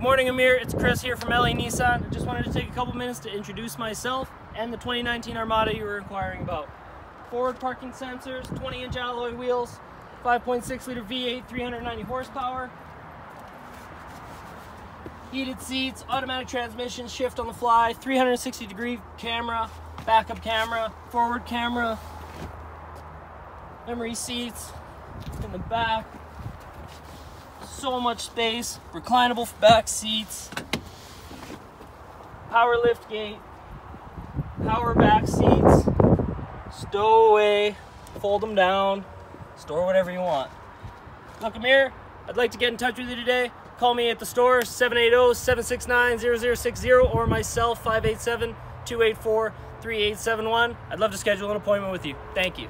Good morning, Amir. It's Chris here from LA Nissan. I just wanted to take a couple minutes to introduce myself and the 2019 Armada you were inquiring about. Forward parking sensors, 20 inch alloy wheels, 5.6 liter V8, 390 horsepower, heated seats, automatic transmission, shift on the fly, 360 degree camera, backup camera, forward camera, memory seats in the back, so much space, reclinable back seats, power lift gate, power back seats, stowaway, fold them down, store whatever you want. Look, Amir, I'd like to get in touch with you today. Call me at the store, 780-769-0060, or myself, 587-284-3871. I'd love to schedule an appointment with you. Thank you.